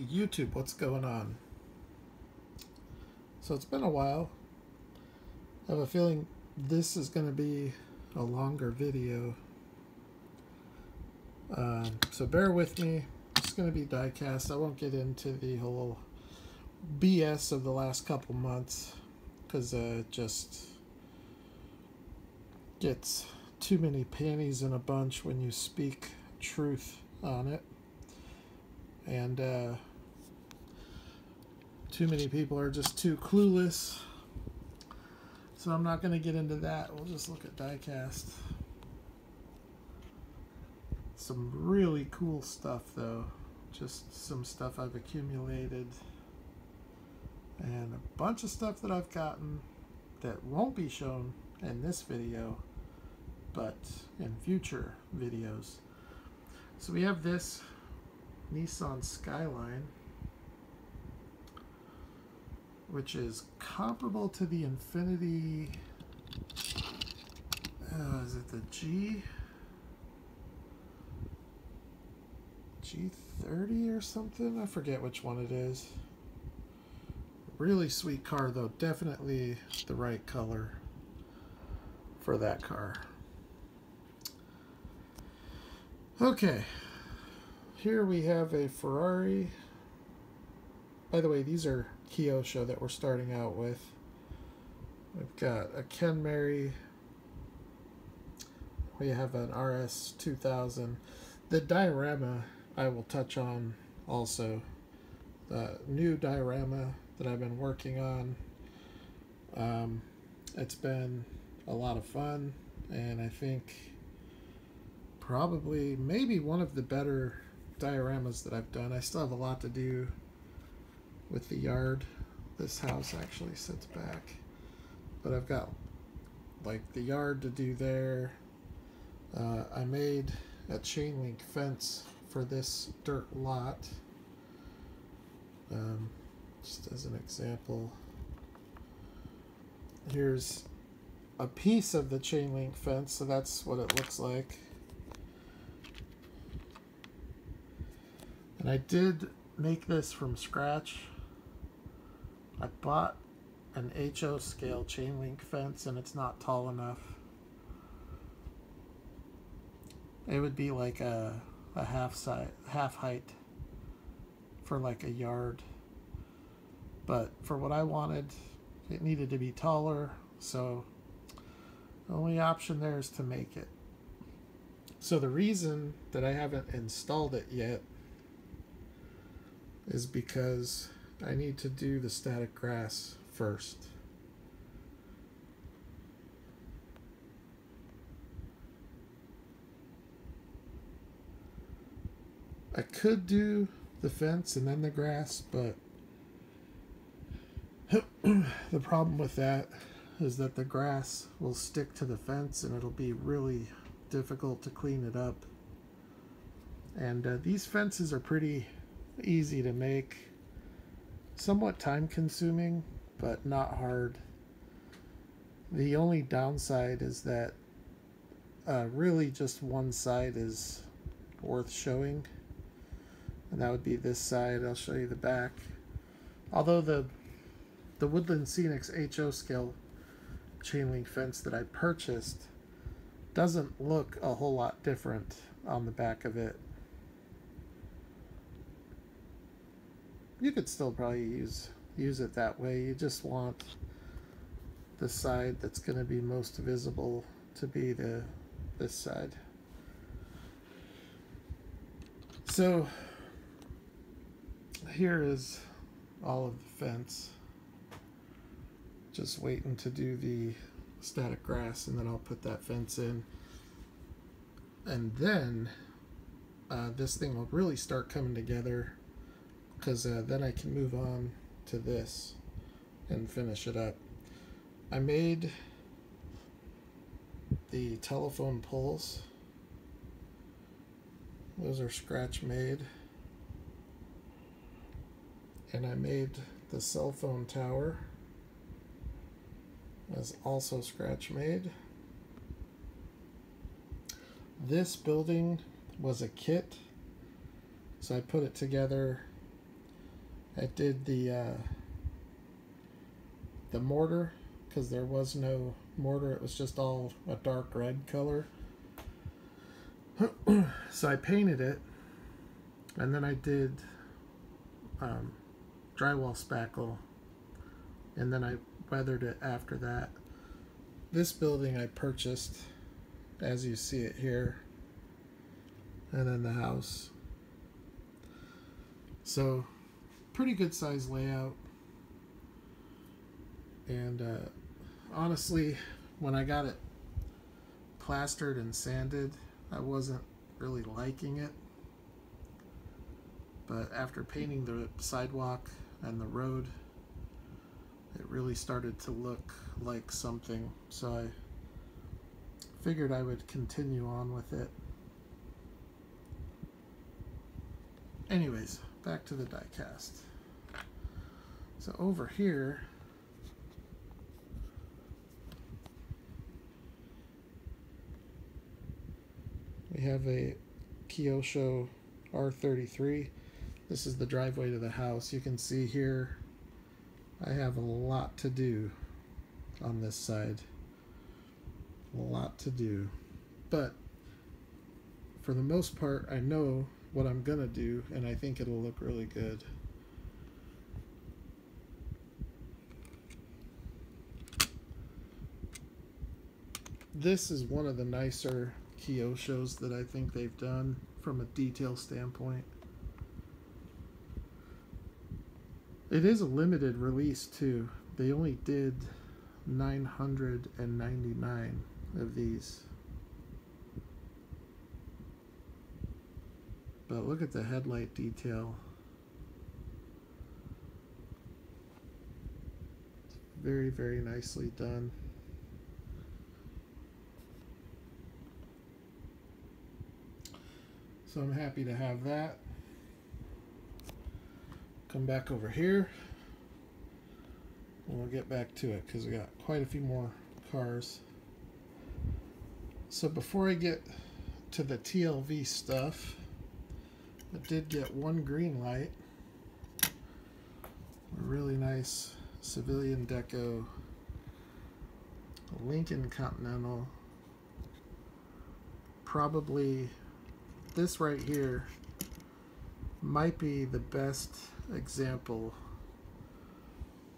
YouTube, what's going on? So it's been a while. I have a feeling this is going to be a longer video. Um, so bear with me. It's going to be diecast. I won't get into the whole BS of the last couple months because uh, it just gets too many panties in a bunch when you speak truth on it. And uh, too many people are just too clueless. So I'm not going to get into that. We'll just look at diecast. Some really cool stuff though. Just some stuff I've accumulated. And a bunch of stuff that I've gotten that won't be shown in this video, but in future videos. So we have this Nissan Skyline, which is comparable to the Infiniti. Uh, is it the G? G30 or something? I forget which one it is. Really sweet car, though. Definitely the right color for that car. Okay, here we have a Ferrari. By the way, these are Kyosho that we're starting out with. We've got a Ken Mary. We have an RS 2000. The diorama I will touch on also. The new diorama that I've been working on. Um, it's been a lot of fun, and I think probably maybe one of the better dioramas that I've done. I still have a lot to do with the yard. This house actually sits back, but I've got like the yard to do there. Uh, I made a chain link fence for this dirt lot. Um, just as an example, here's a piece of the chain link fence, so that's what it looks like. And I did make this from scratch. I bought an HO scale chain link fence and it's not tall enough. It would be like a, a half size, half height for like a yard. But for what I wanted, it needed to be taller, so the only option there is to make it. So the reason that I haven't installed it yet is because I need to do the static grass first. I could do the fence and then the grass, but the problem with that is that the grass will stick to the fence and it'll be really difficult to clean it up. And uh, these fences are pretty easy to make, somewhat time consuming, but not hard. The only downside is that uh, really just one side is worth showing, and that would be this side. I'll show you the back. Although the the Woodland Scenics HO scale chain link fence that I purchased doesn't look a whole lot different on the back of it you could still probably use use it that way. You just want the side that's going to be most visible to be the this side. So here is all of the fence. Just waiting to do the static grass and then I'll put that fence in. And then uh, this thing will really start coming together because uh, then I can move on to this and finish it up. I made the telephone poles. Those are scratch made. And I made the cell phone tower as also scratch made. This building was a kit, so I put it together I did the uh, the mortar because there was no mortar. It was just all a dark red color. so I painted it, and then I did um, drywall spackle, and then I weathered it after that. This building I purchased, as you see it here, and then the house. So, pretty good size layout. And uh, honestly, when I got it plastered and sanded, I wasn't really liking it. But after painting the sidewalk and the road, it really started to look like something. So I figured I would continue on with it. Anyways, back to the die cast. So over here, we have a Kyosho R33. This is the driveway to the house. You can see here I have a lot to do on this side. A lot to do. But for the most part, I know what I'm going to do, and I think it'll look really good. This is one of the nicer Kyoshos that I think they've done from a detail standpoint. It is a limited release too. They only did 999 of these. But look at the headlight detail. Very, very nicely done. So I'm happy to have that. Come back over here. And we'll get back to it because we got quite a few more cars. So before I get to the TLV stuff, I did get one Greenlight. A really nice civilian deco Lincoln Continental. Probably this right here might be the best example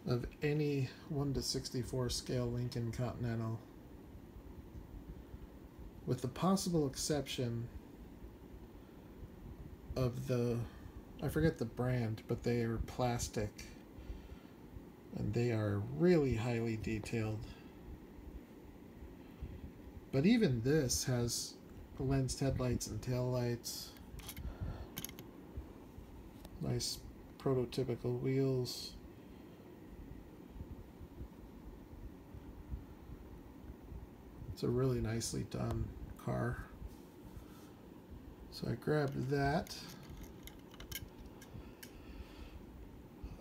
of any 1 to 64 scale Lincoln Continental with the possible exception of the I forget the brand, but they are plastic and they are really highly detailed. But even this has lensed headlights and tail lights. Nice prototypical wheels. It's a really nicely done car. So I grabbed that.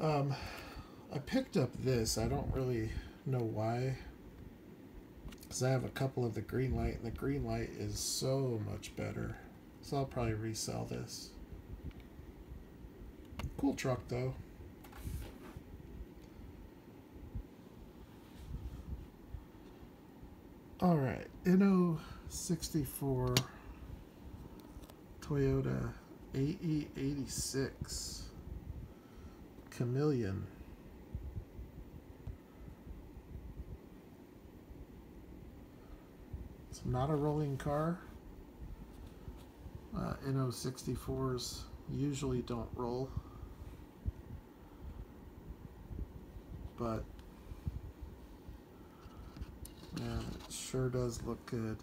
Um, I picked up this. I don't really know why. Because I have a couple of the Greenlight, and the Greenlight is so much better. So I'll probably resell this. Cool truck, though. Alright, Inno 64 Toyota AE86 Chameleon. It's not a rolling car. Uh, Inno 64s usually don't roll. But man, it sure does look good.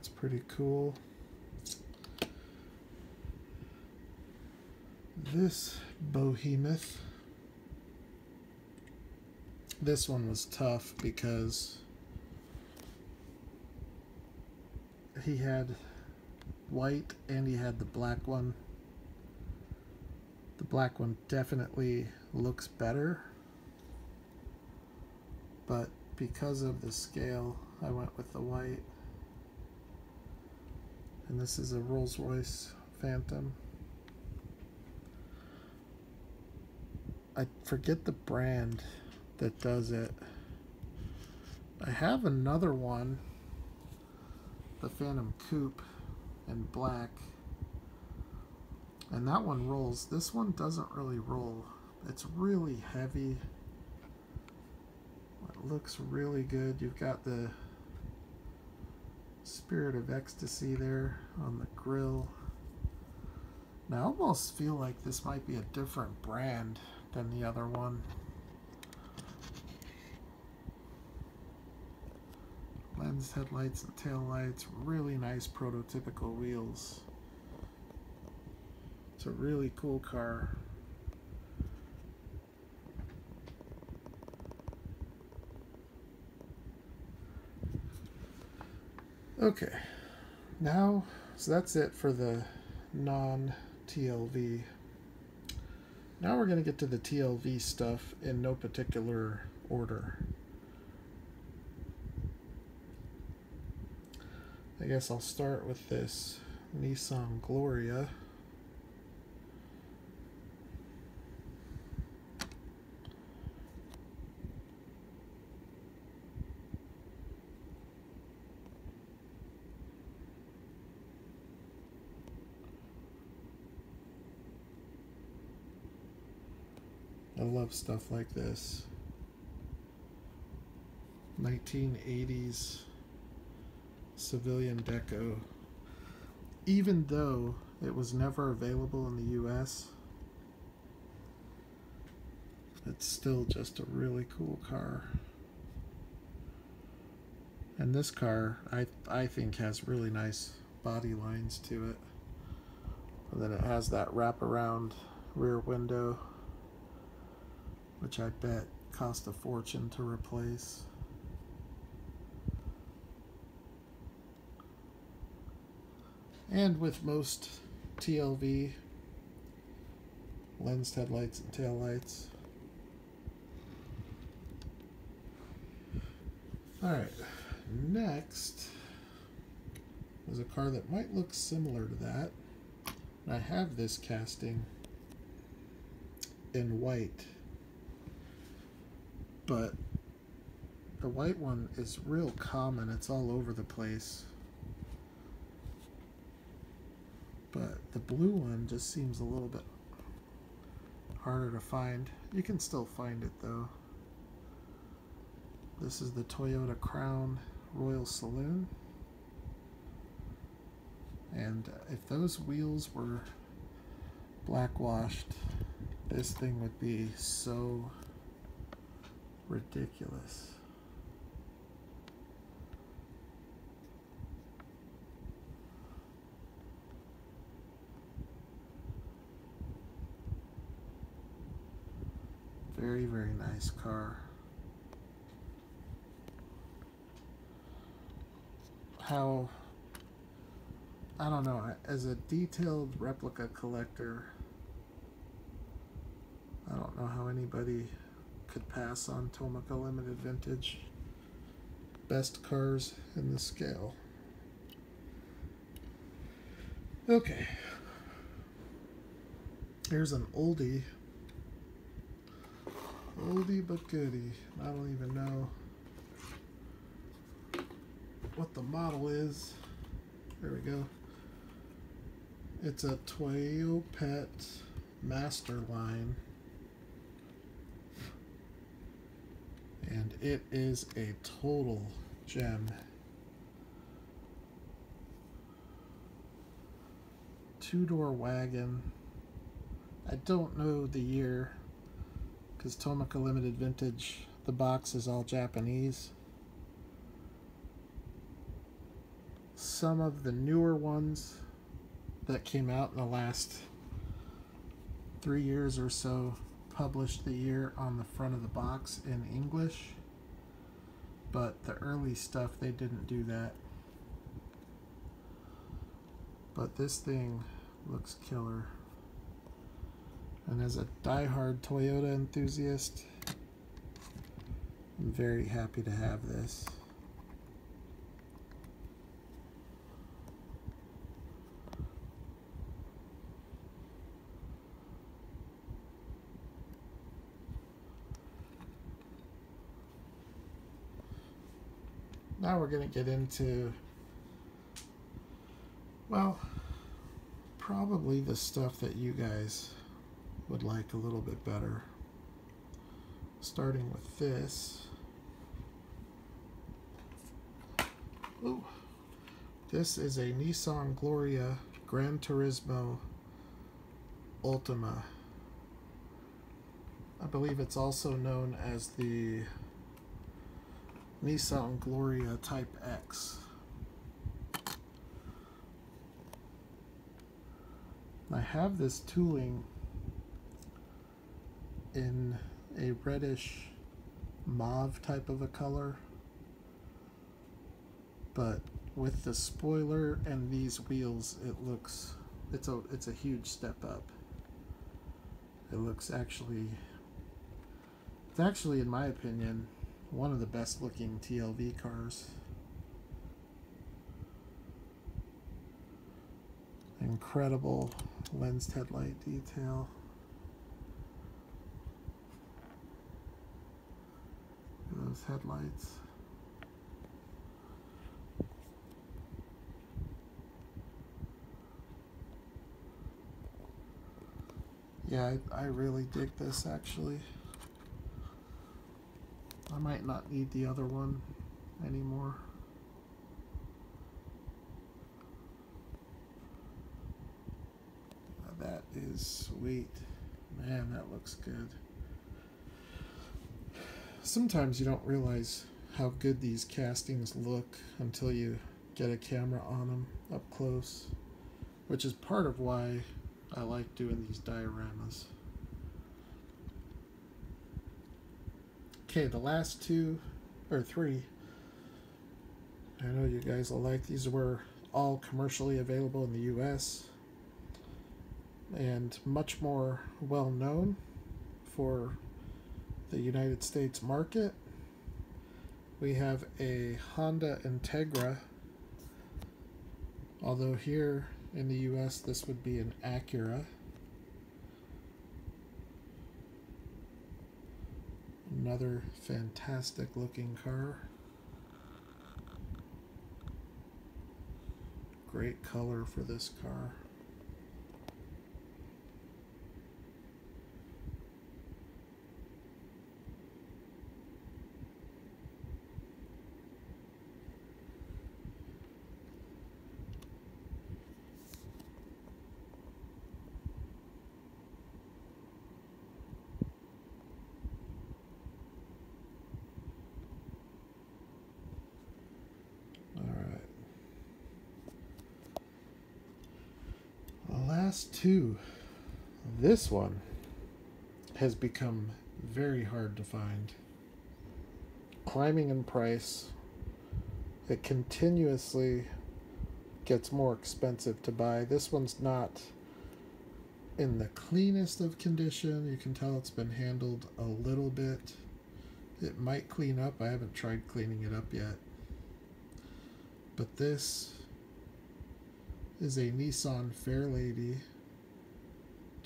That's pretty cool. This behemoth. This one was tough because he had white and he had the black one. The black one definitely looks better but because of the scale, I went with the white. And this is a Rolls Royce Phantom. I forget the brand that does it. I have another one, the Phantom Coupe in black, and that one rolls. This one doesn't really roll. It's really heavy. It looks really good. You've got the Spirit of Ecstasy there on the grill. Now I almost feel like this might be a different brand than the other one. Lens, headlights, and tail lights. Really nice prototypical wheels. It's a really cool car. Okay, now, so that's it for the non-TLV. Now we're going to get to the TLV stuff in no particular order. I guess I'll start with this Nissan Gloria. Stuff like this. 1980s civilian deco. Even though it was never available in the US, it's still just a really cool car. And this car, I, I think, has really nice body lines to it. And then it has that wraparound rear window which I bet cost a fortune to replace. And with most TLV, lens headlights and tail lights. Alright, next is a car that might look similar to that. I have this casting in white but the white one is real common. It's all over the place. But the blue one just seems a little bit harder to find. You can still find it though. This is the Toyota Crown Royal Saloon. And if those wheels were black washed, this thing would be so ridiculous. Very, very nice car. How, I don't know, as a detailed replica collector, I don't know how anybody could pass on Tomica Limited Vintage. Best cars in the scale. Okay. Here's an oldie. Oldie but goodie. I don't even know what the model is. There we go. It's a Toyopet Master and it is a total gem. Two-door wagon. I don't know the year because Tomica Limited Vintage, the box is all Japanese. Some of the newer ones that came out in the last three years or so published the year on the front of the box in English, but the early stuff they didn't do that. But this thing looks killer. And as a die-hard Toyota enthusiast, I'm very happy to have this. Now we're going to get into, well, probably the stuff that you guys would like a little bit better. Starting with this. Ooh. This is a Nissan Gloria Gran Turismo Ultima. I believe it's also known as the Nissan Gloria Type X. I have this tooling in a reddish mauve type of a color but with the spoiler and these wheels it looks it's a it's a huge step up it looks actually it's actually in my opinion one of the best looking TLV cars. Incredible lensed headlight detail. Those headlights. Yeah, I, I really dig this actually. Might not need the other one anymore. That is sweet. Man, that looks good. Sometimes you don't realize how good these castings look until you get a camera on them up close, which is part of why I like doing these dioramas. Okay, the last two, or three, I know you guys will like these were all commercially available in the US and much more well known for the United States market. We have a Honda Integra, although here in the US, this would be an Acura. Another fantastic looking car. Great color for this car. last two. This one has become very hard to find. Climbing in price, it continuously gets more expensive to buy. This one's not in the cleanest of condition. You can tell it's been handled a little bit. It might clean up. I haven't tried cleaning it up yet. But this is a Nissan Fairlady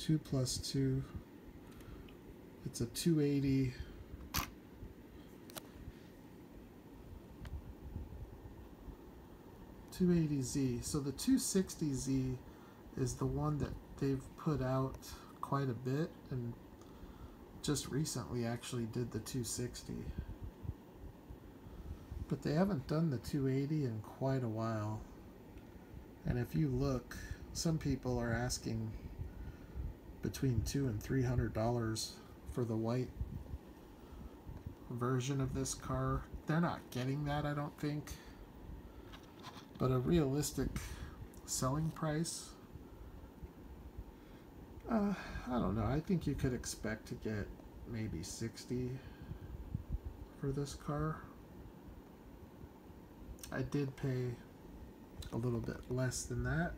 2 plus 2. It's a 280 280Z. So the 260Z is the one that they've put out quite a bit and just recently actually did the 260. But they haven't done the 280 in quite a while. And if you look, some people are asking between two and three hundred dollars for the white version of this car. They're not getting that, I don't think. But a realistic selling price, uh, I don't know. I think you could expect to get maybe 60 for this car. I did pay a little bit less than that.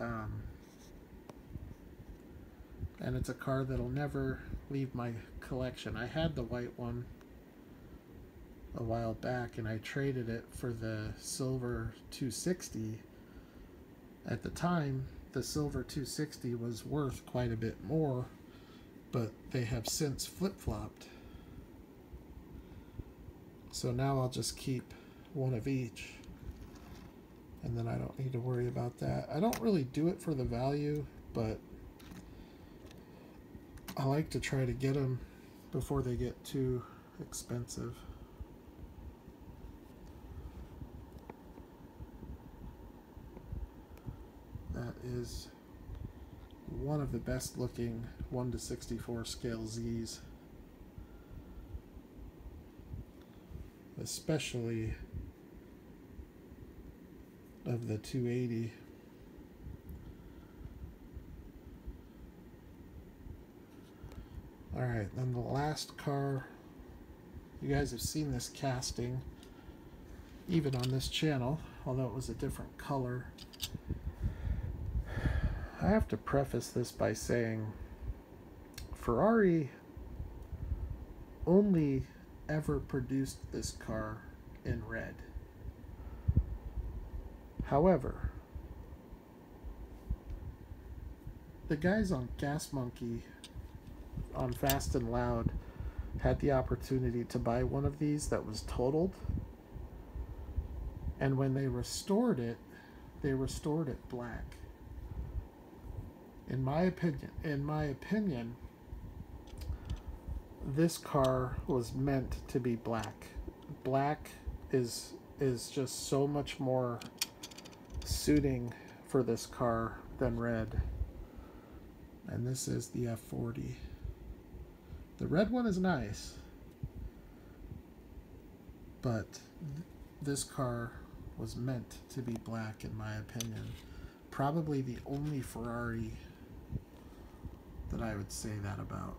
Um, and it's a car that'll never leave my collection. I had the white one a while back and I traded it for the silver 260. At the time, the silver 260 was worth quite a bit more, but they have since flip-flopped. So now I'll just keep one of each. And then I don't need to worry about that. I don't really do it for the value, but I like to try to get them before they get too expensive. That is one of the best looking 1 to 64 scale Z's. Especially of the 280. Alright, then the last car. You guys have seen this casting, even on this channel, although it was a different color. I have to preface this by saying Ferrari only ever produced this car in red. However, the guys on Gas Monkey on Fast and Loud had the opportunity to buy one of these that was totaled. And when they restored it, they restored it black. In my opinion, in my opinion, this car was meant to be black. Black is is just so much more suiting for this car than red. And this is the F40. The red one is nice, but th this car was meant to be black, in my opinion. Probably the only Ferrari that I would say that about.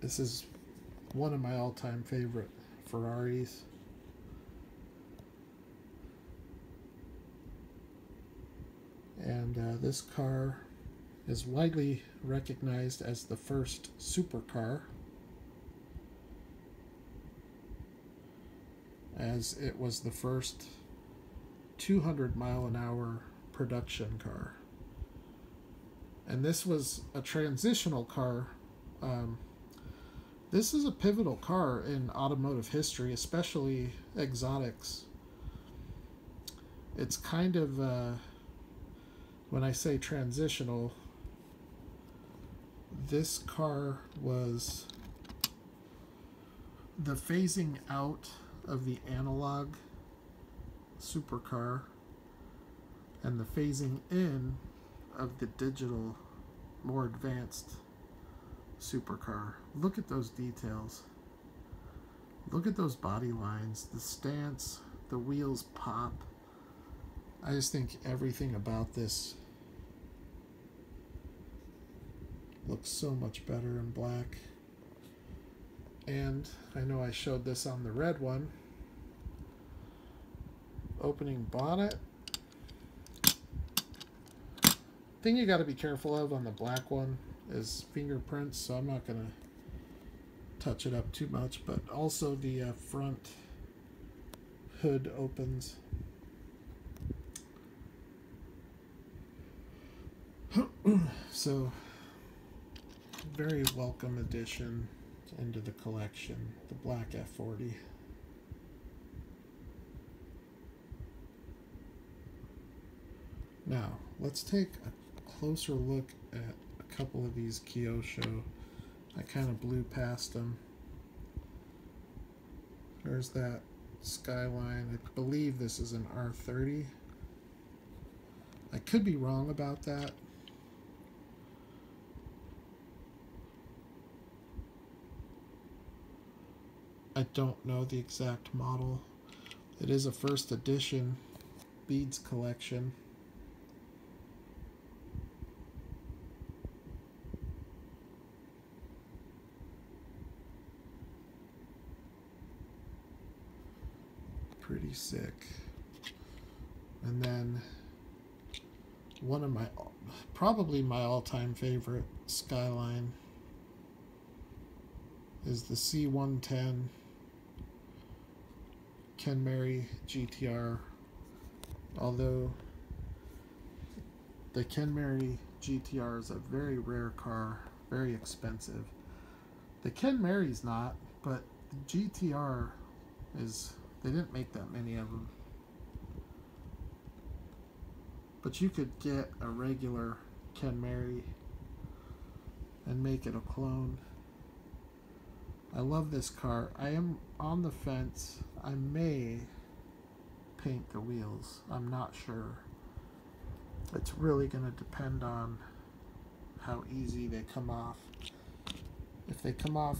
This is one of my all-time favorite Ferraris. and uh, this car is widely recognized as the first supercar as it was the first 200 mile an hour production car and this was a transitional car um, this is a pivotal car in automotive history especially exotics. It's kind of uh, when I say transitional, this car was the phasing out of the analog supercar and the phasing in of the digital, more advanced supercar. Look at those details. Look at those body lines, the stance, the wheels pop. I just think everything about this looks so much better in black. And I know I showed this on the red one. Opening bonnet. Thing you got to be careful of on the black one is fingerprints, so I'm not going to touch it up too much, but also the uh, front hood opens. so very welcome addition into the collection, the black F40. Now, let's take a closer look at couple of these Kyosho. I kind of blew past them. There's that Skyline. I believe this is an R30. I could be wrong about that. I don't know the exact model. It is a first edition beads collection. Pretty sick. And then one of my probably my all-time favorite skyline is the C110 Ken Mary GTR although the Ken Mary GTR is a very rare car very expensive. The Ken Mary's not but the GTR is they didn't make that many of them but you could get a regular Ken Mary and make it a clone. I love this car. I am on the fence. I may paint the wheels. I'm not sure. It's really going to depend on how easy they come off. If they come off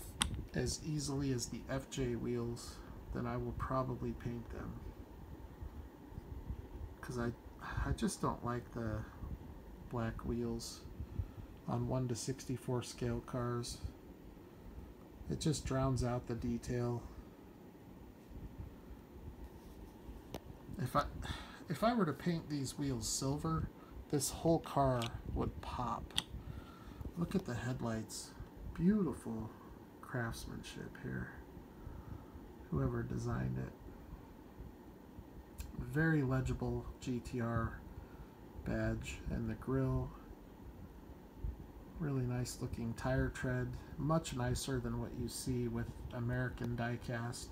as easily as the FJ wheels, then I will probably paint them. Because I I just don't like the black wheels on 1 to 64 scale cars. It just drowns out the detail. If I if I were to paint these wheels silver, this whole car would pop. Look at the headlights. Beautiful craftsmanship here. Whoever designed it very legible GTR badge and the grill. Really nice looking tire tread much nicer than what you see with American diecast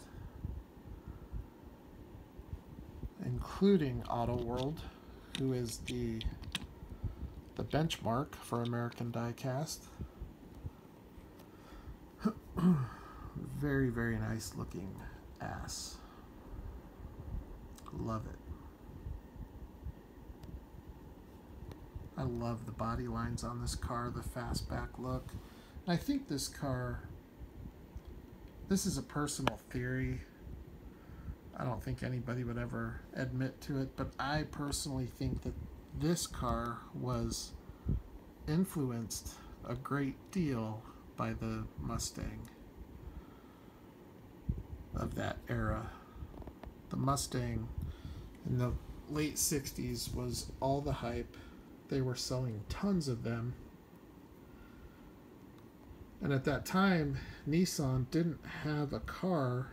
including Auto World who is the the benchmark for American diecast. Very very nice looking ass Love it. I love the body lines on this car, the fastback look. I think this car, this is a personal theory. I don't think anybody would ever admit to it, but I personally think that this car was influenced a great deal by the Mustang of that era. The Mustang in the late 60s was all the hype. They were selling tons of them. And at that time, Nissan didn't have a car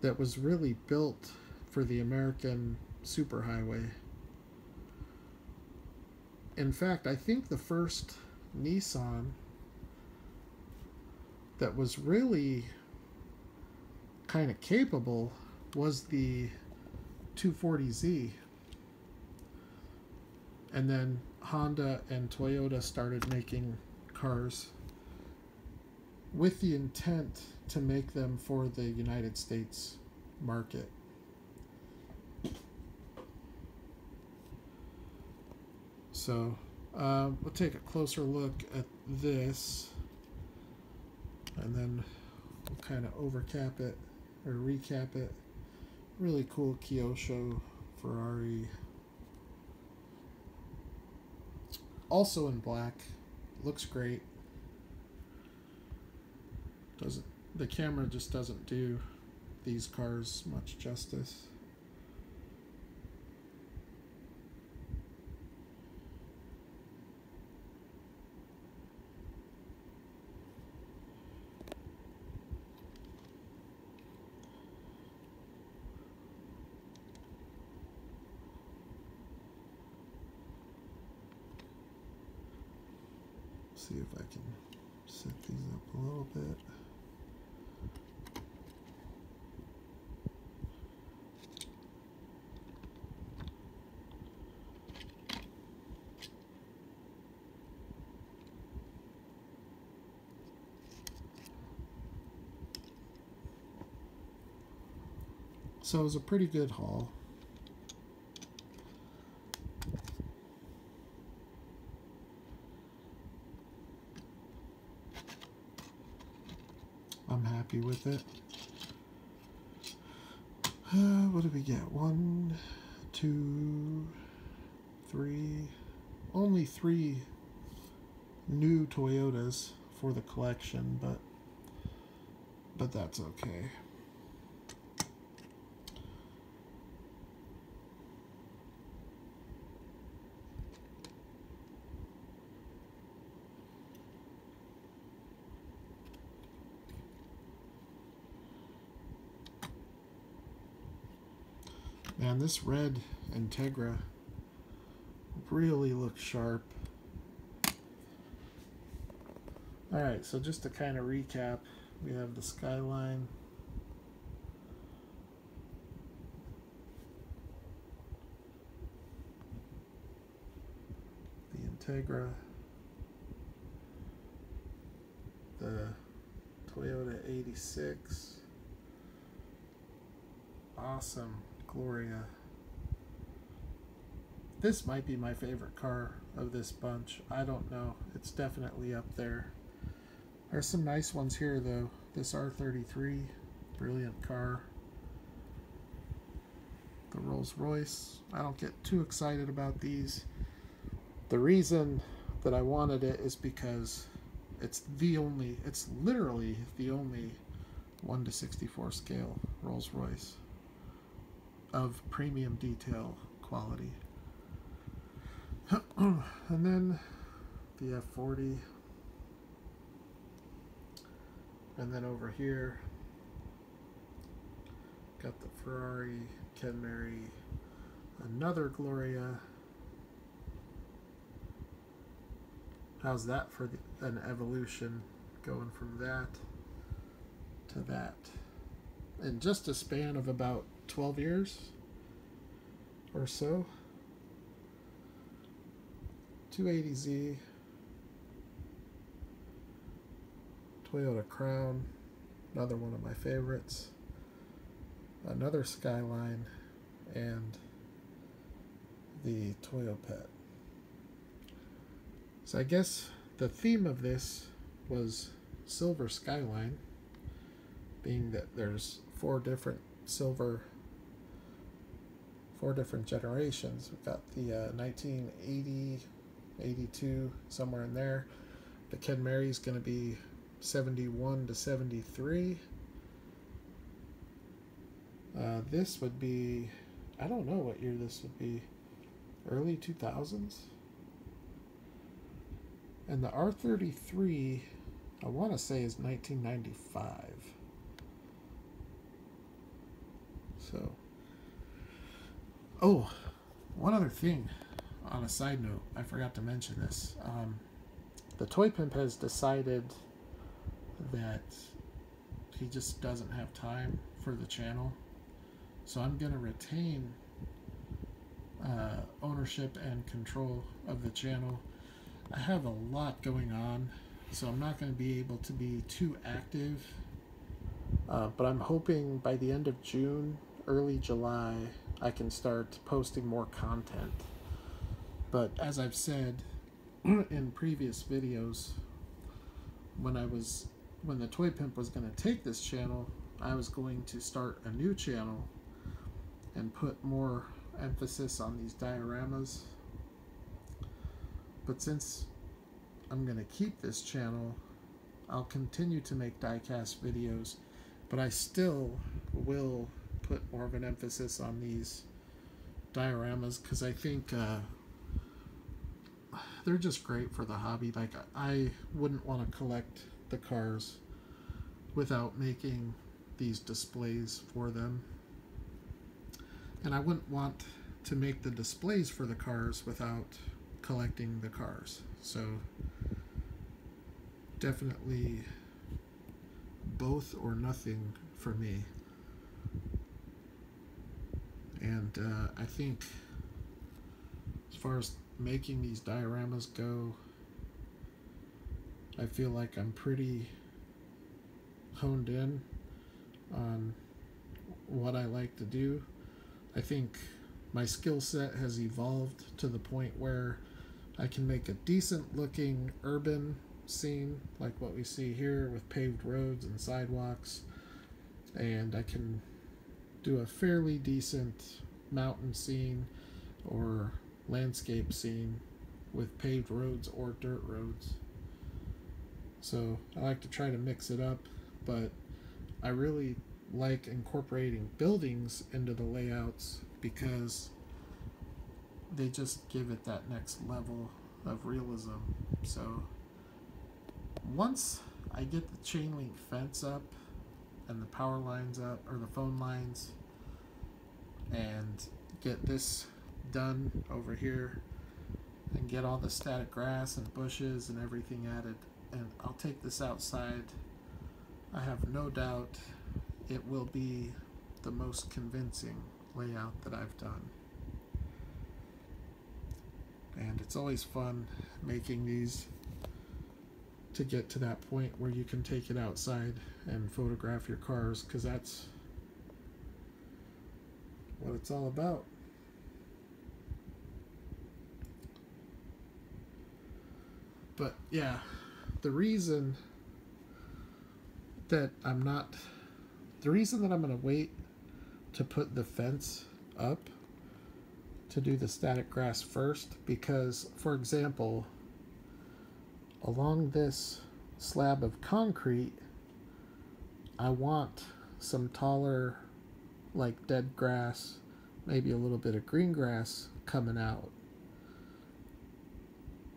that was really built for the American superhighway. In fact, I think the first Nissan that was really kind of capable was the 240Z. And then Honda and Toyota started making cars with the intent to make them for the United States market. So uh, we'll take a closer look at this and then we'll kind of overcap it or recap it really cool Kyosho Ferrari. Also in black. Looks great. Doesn't the camera just doesn't do these cars much justice. see if I can set these up a little bit. So it was a pretty good haul. I'm happy with it. Uh, what did we get? One, two, three. Only three new Toyotas for the collection, but but that's okay. Man, this red Integra really looks sharp. Alright, so just to kind of recap, we have the Skyline. The Integra. The Toyota 86. Awesome. Gloria. This might be my favorite car of this bunch. I don't know. It's definitely up there. There's some nice ones here though. This R33, brilliant car. The Rolls Royce. I don't get too excited about these. The reason that I wanted it is because it's the only, it's literally the only 1 to 64 scale Rolls Royce of premium detail quality. and then the F40. And then over here, got the Ferrari Ken Mary, another Gloria. How's that for the, an evolution going from that to that? In just a span of about 12 years or so. 280Z, Toyota Crown, another one of my favorites, another Skyline, and the Toyopet. So I guess the theme of this was Silver Skyline, being that there's four different silver four different generations. We've got the uh, 1980, 82, somewhere in there. The Ken Mary is going to be 71 to 73. Uh, this would be, I don't know what year this would be, early 2000s. And the R33, I want to say is 1995. So, oh, one other thing on a side note, I forgot to mention this. Um, the Toy Pimp has decided that he just doesn't have time for the channel. So I'm going to retain uh, ownership and control of the channel. I have a lot going on, so I'm not going to be able to be too active. Uh, but I'm hoping by the end of June early July, I can start posting more content. But as I've said in previous videos, when I was when the Toy Pimp was going to take this channel, I was going to start a new channel and put more emphasis on these dioramas. But since I'm going to keep this channel, I'll continue to make diecast videos, but I still will put more of an emphasis on these dioramas because I think uh, they're just great for the hobby. Like I wouldn't want to collect the cars without making these displays for them. And I wouldn't want to make the displays for the cars without collecting the cars. So definitely both or nothing for me. And uh, I think as far as making these dioramas go, I feel like I'm pretty honed in on what I like to do. I think my skill set has evolved to the point where I can make a decent looking urban scene like what we see here with paved roads and sidewalks and I can do a fairly decent mountain scene or landscape scene with paved roads or dirt roads. So I like to try to mix it up, but I really like incorporating buildings into the layouts because they just give it that next level of realism. So once I get the chain link fence up and the power lines up or the phone lines and get this done over here and get all the static grass and bushes and everything added. And I'll take this outside. I have no doubt it will be the most convincing layout that I've done. And it's always fun making these to get to that point where you can take it outside and photograph your cars because that's what it's all about. But yeah, the reason that I'm not, the reason that I'm going to wait to put the fence up to do the static grass first, because, for example, along this slab of concrete, I want some taller, like dead grass, maybe a little bit of green grass coming out.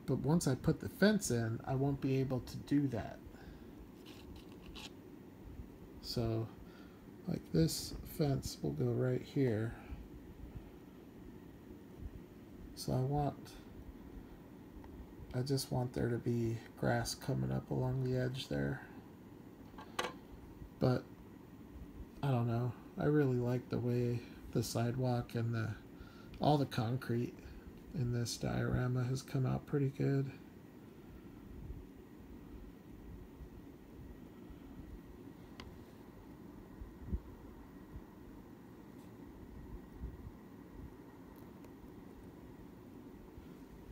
But once I put the fence in, I won't be able to do that. So, like this fence will go right here. So I want I just want there to be grass coming up along the edge there. But I don't know. I really like the way the sidewalk and the all the concrete in this diorama has come out pretty good.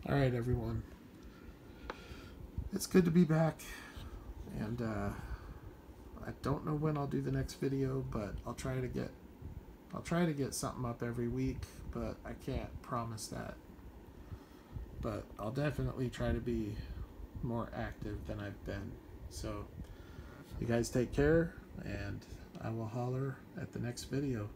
All right, everyone it's good to be back and uh, I don't know when I'll do the next video but I'll try to get I'll try to get something up every week but I can't promise that. But I'll definitely try to be more active than I've been. So you guys take care and I will holler at the next video